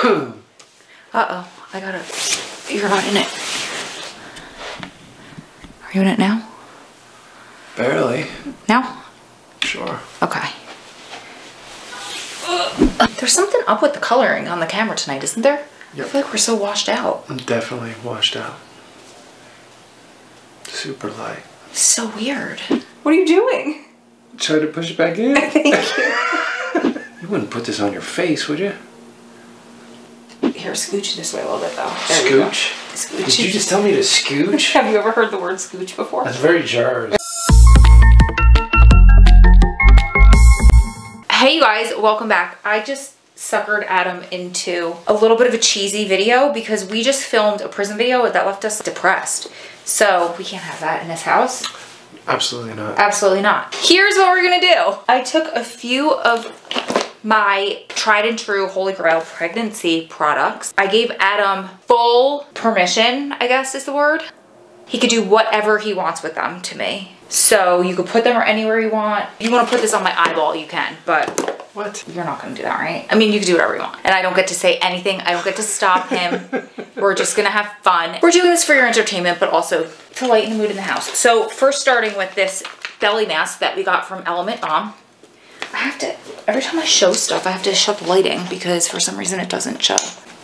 Uh-oh, I gotta, you're not in it. Are you in it now? Barely. Now? Sure. Okay. There's something up with the coloring on the camera tonight, isn't there? Yep. I feel like we're so washed out. I'm definitely washed out. Super light. So weird. What are you doing? Try to push it back in. Thank you. You wouldn't put this on your face, would you? Here, scooch this way a little bit though. There. Scooch. Scooch. Did you just tell me to scooch? Have you ever heard the word scooch before? That's very jars. Hey you guys, welcome back. I just suckered Adam into a little bit of a cheesy video because we just filmed a prison video that left us depressed. So we can't have that in this house. Absolutely not. Absolutely not. Here's what we're gonna do. I took a few of my tried and true Holy Grail pregnancy products. I gave Adam full permission, I guess is the word. He could do whatever he wants with them to me. So you could put them anywhere you want. If you want to put this on my eyeball, you can, but What? you're not gonna do that, right? I mean, you can do whatever you want. And I don't get to say anything. I don't get to stop him. We're just gonna have fun. We're doing this for your entertainment, but also to lighten the mood in the house. So first starting with this belly mask that we got from Element Mom. I have to, every time I show stuff, I have to shut the lighting because for some reason it doesn't show.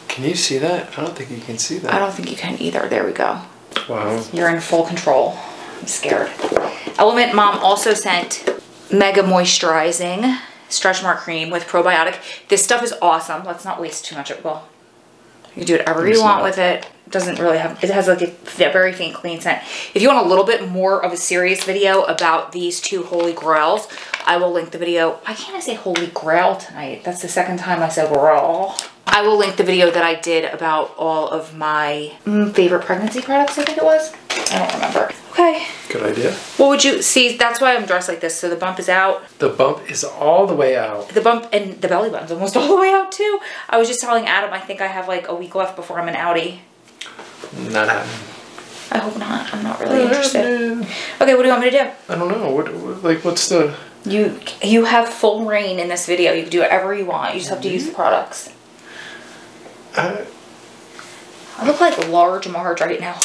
Can you see that? I don't think you can see that. I don't think you can either. There we go. Wow. You're in full control. I'm scared. Element Mom also sent Mega Moisturizing Stretch Mark Cream with probiotic. This stuff is awesome. Let's not waste too much of Well, you can do whatever you want with it. It doesn't really have, it has like a very faint clean scent. If you want a little bit more of a serious video about these two Holy Grails, I will link the video. Why can't I say Holy Grail tonight? That's the second time I said Grail. I will link the video that I did about all of my mm, favorite pregnancy products, I think it was. I don't remember. Good idea. What would you see? That's why I'm dressed like this. So the bump is out. The bump is all the way out. The bump and the belly button's almost all the way out too. I was just telling Adam I think I have like a week left before I'm an outie. Not happening. I hope not. I'm not really interested. Okay, what do you want me to do? I don't know. What, what like what's the You you have full reign in this video. You can do whatever you want. You just have to use the products. uh, I look like large Marge right now.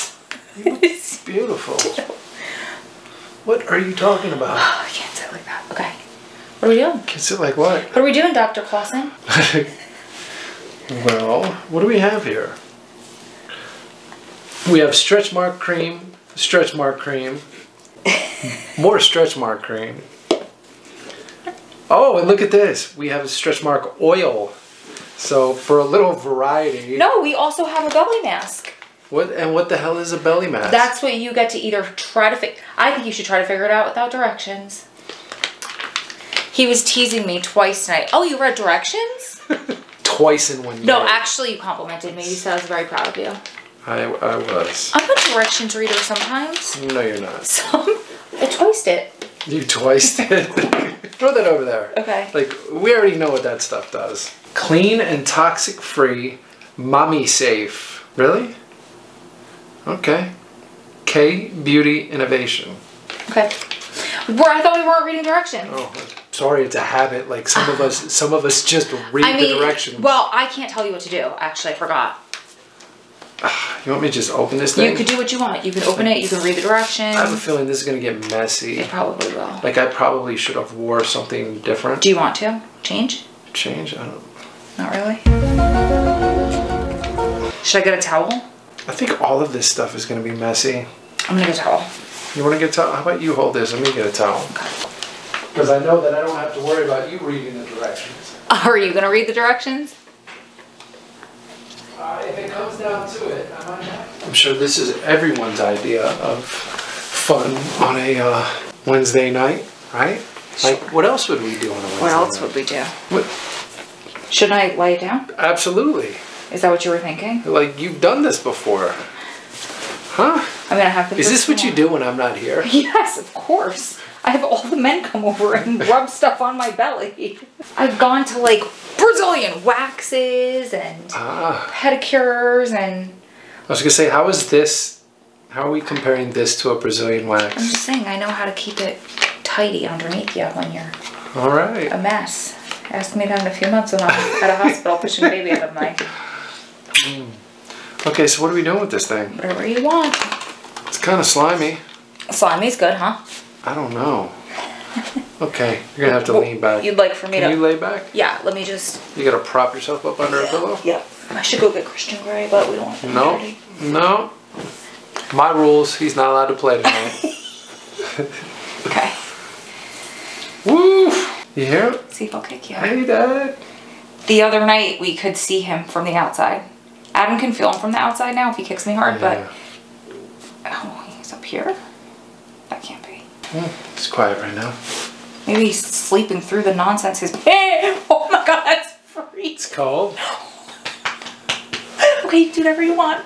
It's beautiful. What are you talking about? Oh, I can't say it like that. Okay. What are we doing? Can it like what? What are we doing, Dr. Clausen? well, what do we have here? We have stretch mark cream, stretch mark cream, more stretch mark cream. Oh, and look at this. We have a stretch mark oil. So for a little variety. No, we also have a belly mask. What and what the hell is a belly mask? That's what you get to either try to fig. I think you should try to figure it out without directions. He was teasing me twice tonight. Oh, you read directions? twice in one year. No, actually, you complimented me. You said I was very proud of you. I, I was. I'm a directions reader sometimes. No, you're not. Some, I twiced it. You twice it. Throw that over there. Okay. Like, we already know what that stuff does. Clean and toxic free, mommy safe. Really? Okay. K Beauty Innovation. Okay. Where I thought we weren't reading directions. Oh, sorry, it's a habit. Like some of us, some of us just read I mean, the directions. well, I can't tell you what to do. Actually, I forgot. you want me to just open this thing? You could do what you want. You can open it. You can read the directions. I have a feeling this is gonna get messy. It probably will. Like I probably should have wore something different. Do you want to change? Change? I don't. Not really. Should I get a towel? I think all of this stuff is gonna be messy. I'm gonna get a towel. You want to get a towel? How about you hold this? Let me get a towel. Because I know that I don't have to worry about you reading the directions. Are you gonna read the directions? Uh, if it comes down to it, I might have. I'm sure this is everyone's idea of fun on a uh, Wednesday night, right? Like, what else would we do on a Wednesday What else night? would we do? What? Shouldn't I lay down? Absolutely. Is that what you were thinking? Like, you've done this before. Huh? I'm gonna have to. Is this what you do when I'm not here? Yes, of course. I have all the men come over and rub stuff on my belly. I've gone to like Brazilian waxes and Ah. pedicures and I was to say, how is this, how are we comparing this to a Brazilian wax? I'm just saying I know how to keep it tidy underneath you when you're All right. a mess. Asked me that in a few months when I'm at a hospital pushing a baby out of my Mm. Okay, so what are we doing with this thing? whatever you want. It's kind of slimy. Slimy's good, huh? I don't know. Okay, you're gonna have to lean back. You'd like for me Can to? Can you lay back? yeah. Let me just. You gotta prop yourself up under a pillow? Yeah. I should go get Christian Grey, but we don't want No, dirty. no. My rules, he's not allowed to play tonight. Okay. Woo! You hear it? See if I'll kick you. Hey, Dad. The other night we could see him from the outside. Adam can feel him from the outside now if he kicks me hard, Yeah. but oh, he's up here. That can't be. It's quiet right now. Maybe he's sleeping through the nonsense. He's oh my god, that's free. It's cold. Okay, do whatever you want.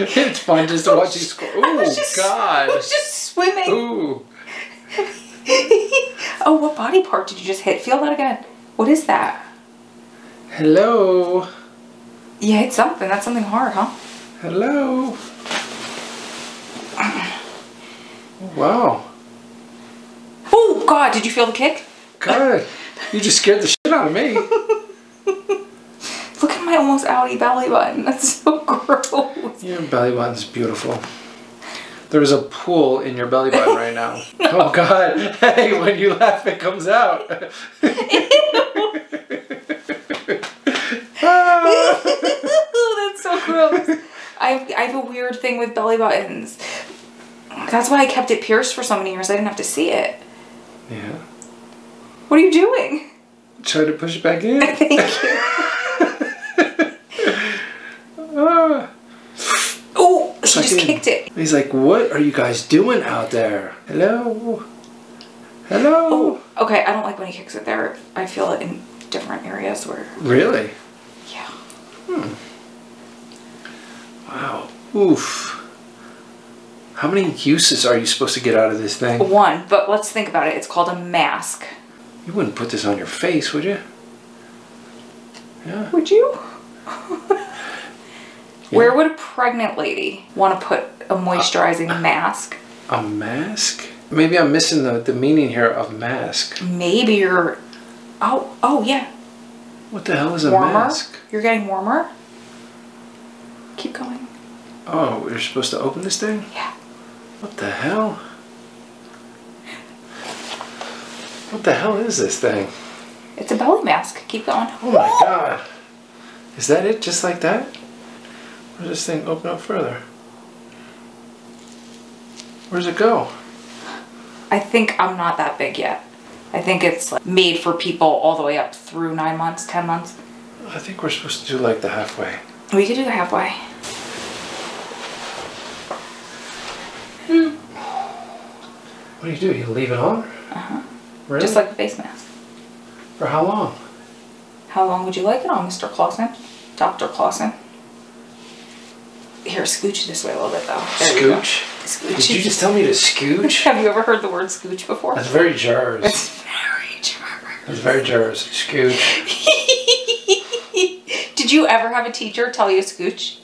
it's fun just to watch you Ooh, was just, I God. was just swimming. Ooh. Oh, what body part did you just hit? Feel that again. What is that? Hello. You hit something. That's something hard, huh? Hello. Wow. Oh God! Did you feel the kick? God. You just scared the shit out of me. Look at my almost outie belly button. That's so gross. Your belly button's beautiful. There's a pool in your belly button right now. Oh God! Hey, when you laugh, it comes out. Ah. That's so gross. I have, I have a weird thing with belly buttons. That's why I kept it pierced for so many years. I didn't have to see it. yeah. What are you doing? Try to push it back in. Thank you. Ah. Oh, she just kicked it. He's like, "What are you guys doing out there? Hello, hello." Oh, okay. I don't like when he kicks it there. I feel it in different areas where, Really? yeah. Hmm. Wow. Oof. How many uses are you supposed to get out of this thing? One, but let's think about it. It's called a mask. You wouldn't put this on your face, would you? Yeah. Would you? Where would a pregnant lady want to put a moisturizing uh, mask? A mask? Maybe I'm missing the, the meaning here of mask. Maybe you're. Oh, oh yeah. What the hell is a Warmer. mask? You're getting warmer. Keep going. Oh, you're supposed to open this thing? Yeah. What the hell? What the hell is this thing? It's a belly mask. Keep going. Oh my god. Is that it? Just like that? Does this thing open up further? Where does it go? I think I'm not that big yet. I think it's like made for people all the way up through nine months, ten months. I think we're supposed to do like the halfway. We could do the halfway. Hmm. What do you do? You leave it on? Uh-huh. Really? Just like a face mask. For how long? How long would you like it on, Mr. Clausen? Dr. Clausen. Here, scooch this way a little bit though. There. Scooch? Scooch. Did you just tell me to scooch? Have you ever heard the word scooch before? That's very jars. It's very jarring. That's very jars. Scooch. Did you ever have a teacher tell you scooch?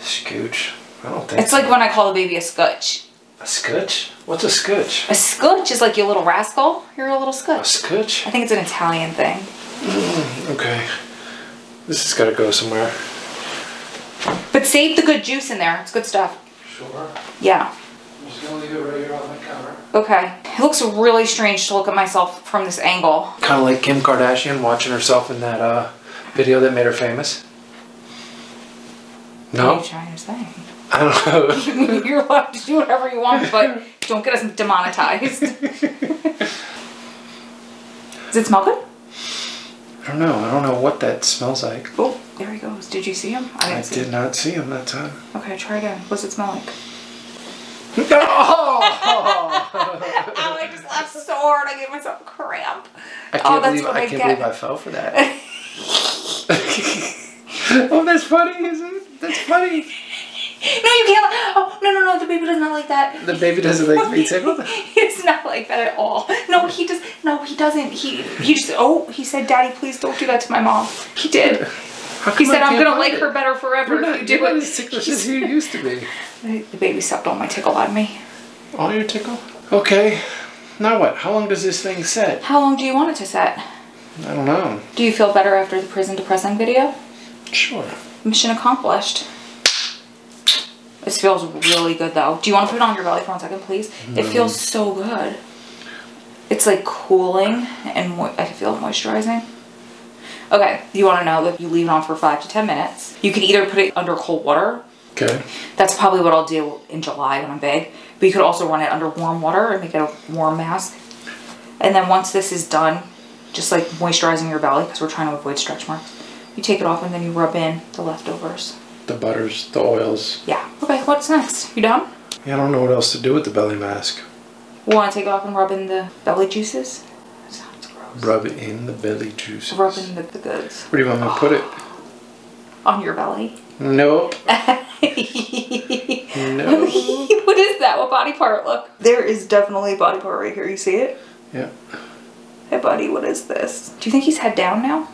Scooch. I don't think It's so. like when I call a baby a scutch. a scotch. What's a scotch? A scutch is like you little rascal. You're a little scooch. A scotch? I think it's an Italian thing. Mm, okay. This has got to go somewhere. But save the good juice in there. It's good stuff. Sure. Yeah. I'm just gonna leave it right here on the counter. Okay. It looks really strange to look at myself from this angle. Kind of like Kim Kardashian watching herself in that uh, video that made her famous. What are No, you trying to say? I don't know. You're allowed to do whatever you want, but don't get us demonetized. Does it smell good? I don't know. I don't know what that smells like. Oh, there he goes. Did you see him? I didn't I see did him. not see him that time. Okay, try again. What's it smell like? oh! oh, I just laughed so hard. I gave myself a cramp. I oh, can't Oh, that's believe what I I can't get. believe I fell for that. oh, that's funny, isn't it? That's funny. No, you can't. Oh, no, no, no. The baby does not like that. The baby doesn't like to be tickled. It's not like that at all. No, he does. No, he doesn't. He he just. Oh, he said, "Daddy, please don't do that to my mom." He did. He said, "I'm gonna like it? her better forever You're if not, you do you're not it." as ticklish as you used to be. The baby sucked all my tickle out of me. All your tickle? Okay. Now what? How long does this thing set? How long do you want it to set? I don't know. Do you feel better after the prison depressing video? Sure. Mission accomplished. This feels really good though. Do you want to put it on your belly for one second, please? It feels mm. so good. It's like cooling and mo- I feel moisturizing. Okay, you want to know that you leave it on for five to ten minutes. You can either put it under cold water. Okay. That's probably what I'll do in July when I'm big. But you could also run it under warm water and make it a warm mask. And then once this is done, just like moisturizing your belly because we're trying to avoid stretch marks, you take it off and then you rub in the leftovers. The butters, the oils. Yeah. Okay, what's next? You done? Yeah, I don't know what else to do with the belly mask. Want to take it off and rub in the belly juices? That sounds gross. Rub it in the belly juices. Rub in the, the goods. Where do you want me to put it? On your belly. Nope. what No. is that? What body part? Look. There is definitely a body part right here. You see it? Yeah. Hey, buddy, what is this? Do you think he's head down now?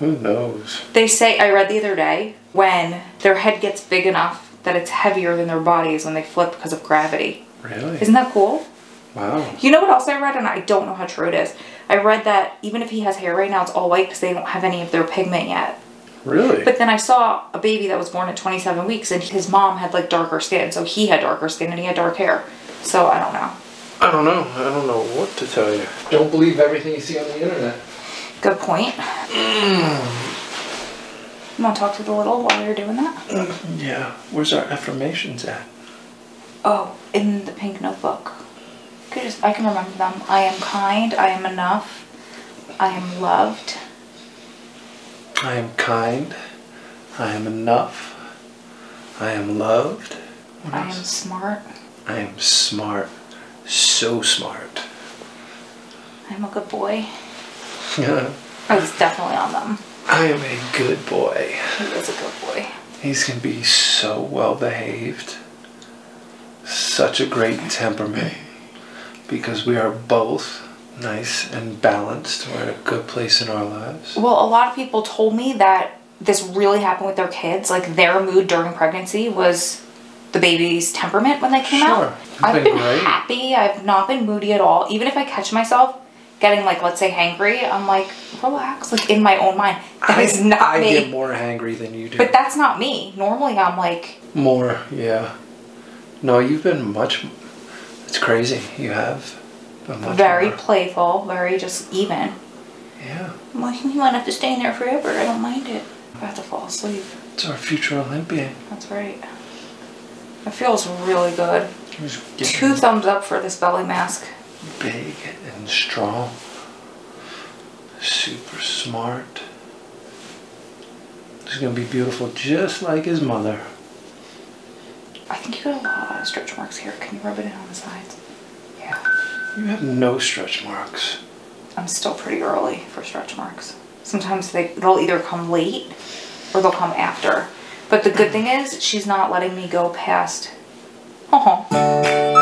Who knows? They say, I read the other day, when their head gets big enough that it's heavier than their bodies when they flip because of gravity. Really? Isn't that cool? Wow. You know what else I read, and I don't know how true it is. I read that even if he has hair right now, it's all white because they don't have any of their pigment yet. Really? But then I saw a baby that was born at 27 weeks, and his mom had like darker skin, so he had darker skin and he had dark hair. So I don't know. I don't know. I don't know what to tell you. Don't believe everything you see on the internet. Good point. Mm. You want to talk to the little while you're doing that? Mm, yeah. Where's our affirmations at? Oh, in the pink notebook. Could just I can remember them. I am kind. I am enough. I am loved. I am kind. I am enough. I am loved. What I am smart. I am smart. So smart. I am a good boy. I I was definitely on them. I am a good boy. He is a good boy. He's gonna be so well behaved. Such a great temperament. Because we are both nice and balanced. We're in a good place in our lives. Well, a lot of people told me that this really happened with their kids. Like their mood during pregnancy was the baby's temperament when they came Sure. out. It's I've been been happy. I've not been moody at all. Even if I catch myself getting like, let's say, hangry, I'm like, relax. Like in my own mind, that is not I me. get more hangry than you do. But that's not me. Normally, I'm like, More, yeah. No, you've been much. Crazy. You have. Very more. playful, very just even. Yeah. I'm like, you might have to stay in there forever. I don't mind it. I have to fall asleep. It's our future Olympian. That's right. It feels really good. Two thumbs up for this belly mask. big and strong. Super smart. He's gonna be beautiful just like his mother. I think you got a lot of stretch marks here. Can you rub it in on the sides? Yeah. You have no stretch marks. I'm still pretty early for stretch marks. Sometimes they they'll either come late or they'll come after. But the good thing is she's not letting me go past. Oh.